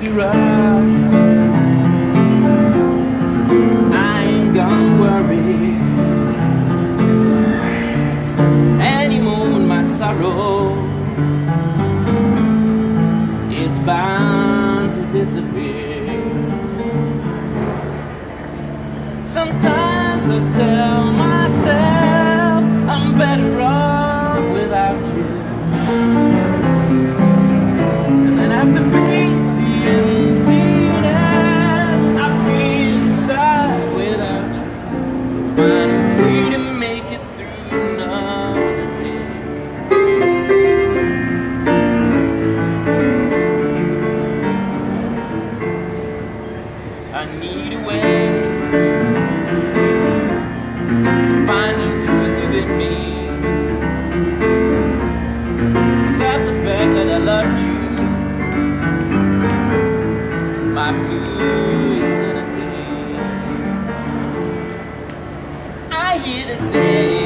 to rush. I ain't gonna worry Anymore when my sorrow Is bound to disappear. Sometimes I tell I need a way. Finding truth within me. Except the fact that I love you. My blue eternity I hear the same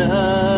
enough.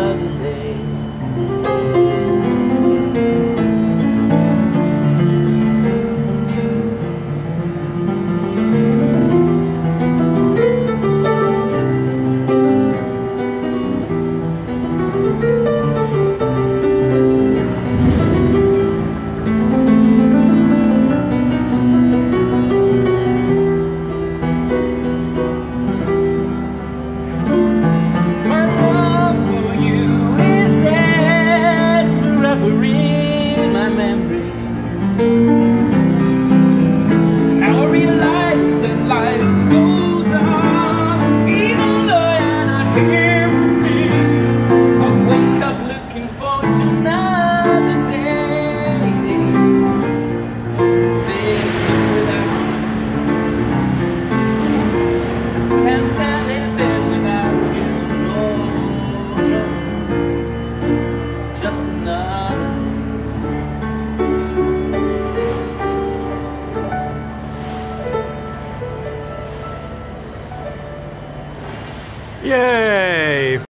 memory. Now I realize that life Yay!